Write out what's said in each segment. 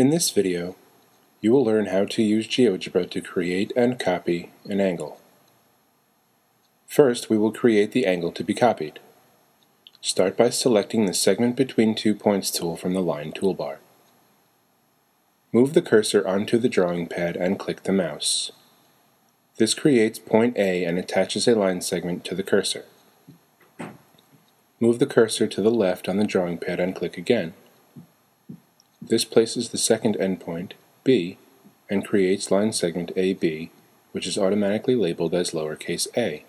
In this video, you will learn how to use GeoGebra to create and copy an angle. First, we will create the angle to be copied. Start by selecting the Segment Between Two Points tool from the Line toolbar. Move the cursor onto the drawing pad and click the mouse. This creates point A and attaches a line segment to the cursor. Move the cursor to the left on the drawing pad and click again. This places the second endpoint, B, and creates line segment AB, which is automatically labeled as lowercase a.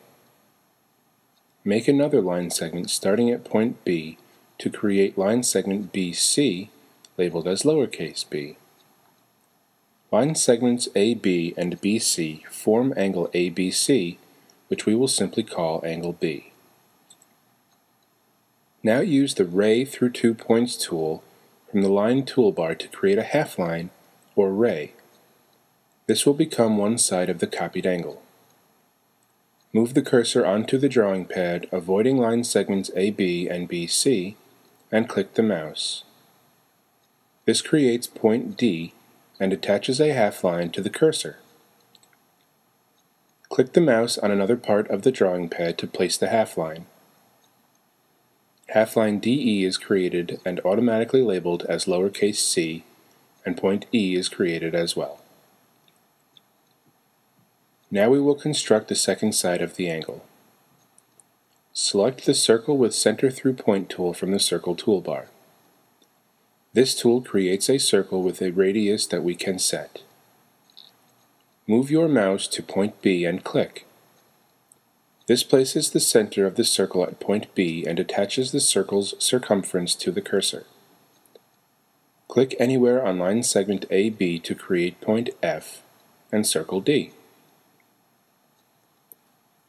Make another line segment starting at point B to create line segment BC, labeled as lowercase b. Line segments AB and BC form angle ABC, which we will simply call angle B. Now use the Ray through two points tool from the line toolbar to create a half line, or ray. This will become one side of the copied angle. Move the cursor onto the drawing pad, avoiding line segments AB and BC, and click the mouse. This creates point D and attaches a half line to the cursor. Click the mouse on another part of the drawing pad to place the half line. Half line DE is created and automatically labeled as lowercase c, and point E is created as well. Now we will construct the second side of the angle. Select the Circle with Center Through Point tool from the Circle toolbar. This tool creates a circle with a radius that we can set. Move your mouse to point B and click. This places the center of the circle at point B and attaches the circle's circumference to the cursor. Click anywhere on line segment AB to create point F and circle D.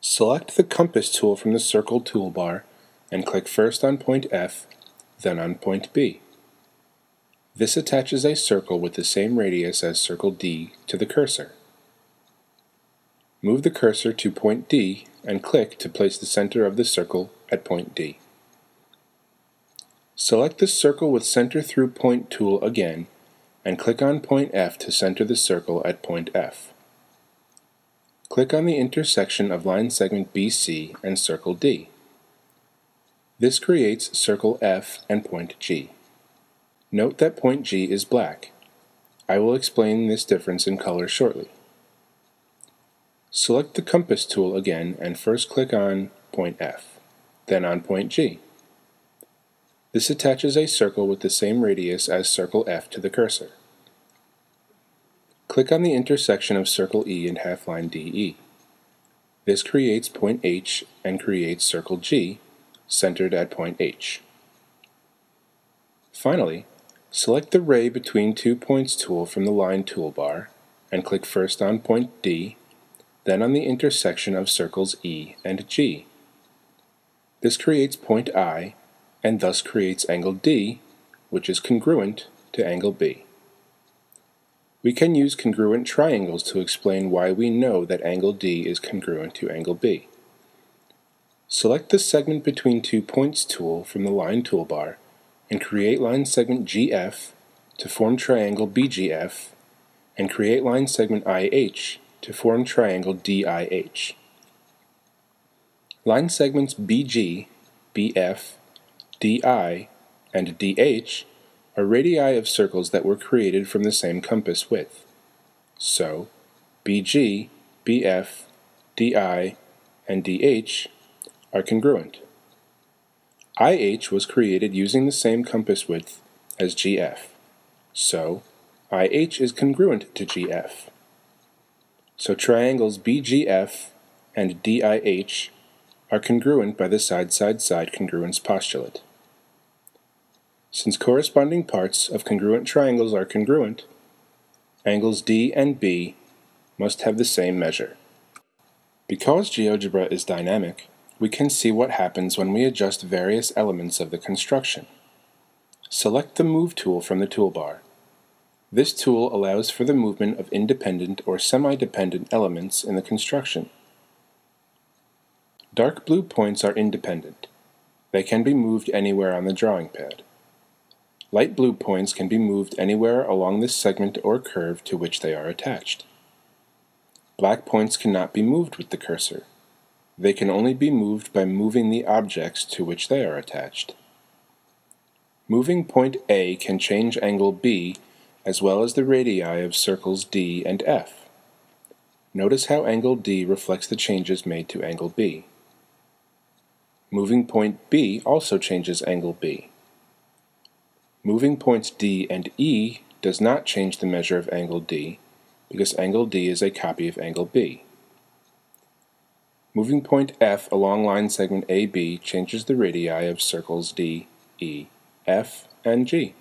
Select the compass tool from the circle toolbar and click first on point F, then on point B. This attaches a circle with the same radius as circle D to the cursor. Move the cursor to point D and click to place the center of the circle at point D. Select the Circle with Center Through Point tool again and click on point F to center the circle at point F. Click on the intersection of line segment BC and circle D. This creates circle F and point G. Note that point G is black. I will explain this difference in color shortly. Select the compass tool again and first click on point F, then on point G. This attaches a circle with the same radius as circle F to the cursor. Click on the intersection of circle E and half line DE. This creates point H and creates circle G, centered at point H. Finally, Select the Ray Between Two Points tool from the Line toolbar and click first on point D, then on the intersection of circles E and G. This creates point I and thus creates angle D, which is congruent to angle B. We can use congruent triangles to explain why we know that angle D is congruent to angle B. Select the Segment Between Two Points tool from the Line toolbar and create line segment GF to form triangle BGF and create line segment IH to form triangle DIH. Line segments BG, BF, DI, and DH are radii of circles that were created from the same compass width. So, BG, BF, DI, and DH are congruent. IH was created using the same compass width as GF, so IH is congruent to GF. So triangles BGF and DIH are congruent by the side-side-side congruence postulate. Since corresponding parts of congruent triangles are congruent, angles D and B must have the same measure. Because GeoGebra is dynamic, we can see what happens when we adjust various elements of the construction. Select the Move tool from the toolbar. This tool allows for the movement of independent or semi-dependent elements in the construction. Dark blue points are independent. They can be moved anywhere on the drawing pad. Light blue points can be moved anywhere along this segment or curve to which they are attached. Black points cannot be moved with the cursor. They can only be moved by moving the objects to which they are attached. Moving point A can change angle B as well as the radii of circles D and F. Notice how angle D reflects the changes made to angle B. Moving point B also changes angle B. Moving points D and E does not change the measure of angle D because angle D is a copy of angle B. Moving point F along line segment AB changes the radii of circles D, E, F, and G.